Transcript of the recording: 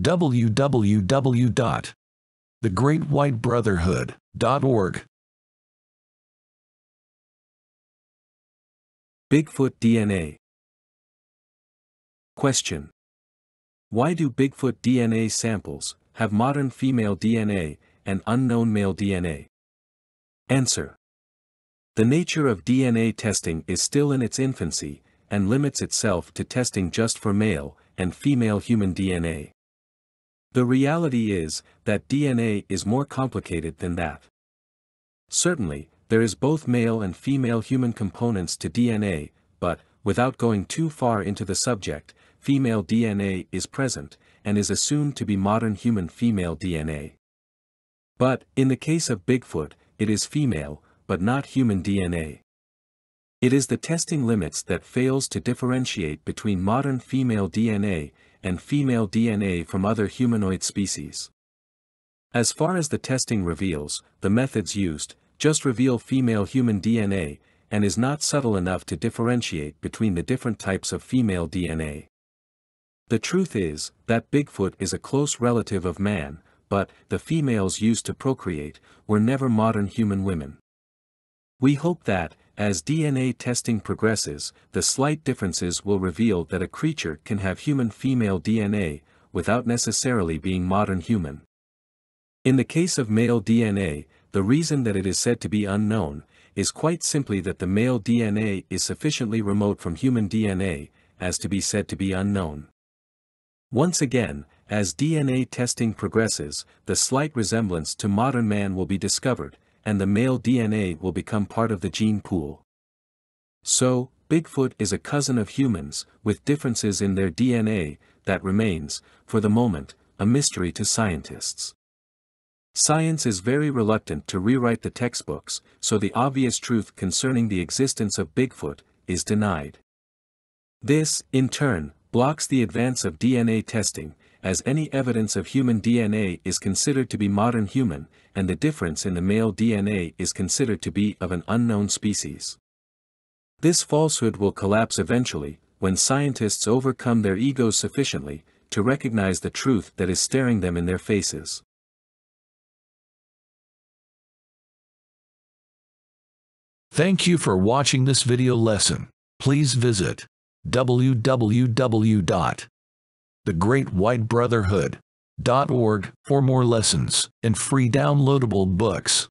www.thegreatwhitebrotherhood.org. Bigfoot DNA. Question. Why do Bigfoot DNA samples have modern female DNA and unknown male DNA? Answer. The nature of DNA testing is still in its infancy, and limits itself to testing just for male and female human DNA. The reality is that DNA is more complicated than that. Certainly, there is both male and female human components to DNA, but, without going too far into the subject, female DNA is present, and is assumed to be modern human female DNA. But, in the case of Bigfoot, it is female, but not human DNA. It is the testing limits that fails to differentiate between modern female DNA and female DNA from other humanoid species. As far as the testing reveals, the methods used, just reveal female human DNA, and is not subtle enough to differentiate between the different types of female DNA. The truth is, that Bigfoot is a close relative of man, but, the females used to procreate, were never modern human women. We hope that, as DNA testing progresses, the slight differences will reveal that a creature can have human female DNA, without necessarily being modern human. In the case of male DNA, the reason that it is said to be unknown, is quite simply that the male DNA is sufficiently remote from human DNA, as to be said to be unknown. Once again, as DNA testing progresses, the slight resemblance to modern man will be discovered, and the male DNA will become part of the gene pool. So, Bigfoot is a cousin of humans, with differences in their DNA, that remains, for the moment, a mystery to scientists. Science is very reluctant to rewrite the textbooks, so the obvious truth concerning the existence of Bigfoot is denied. This, in turn, blocks the advance of DNA testing, as any evidence of human DNA is considered to be modern human, and the difference in the male DNA is considered to be of an unknown species. This falsehood will collapse eventually, when scientists overcome their egos sufficiently, to recognize the truth that is staring them in their faces. Thank you for watching this video lesson. Please visit www.thegreatwhitebrotherhood.org for more lessons and free downloadable books.